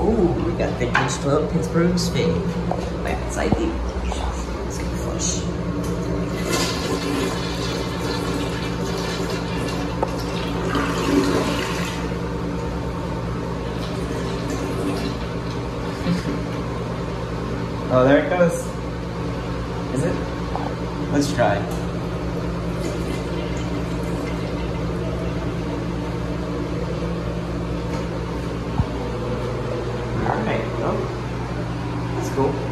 Ooh, we got vintage 12 Pittsburgh's fave. Back inside the Let's get flush. Oh, there it goes. Is it? Let's try. Alright, well, that's cool.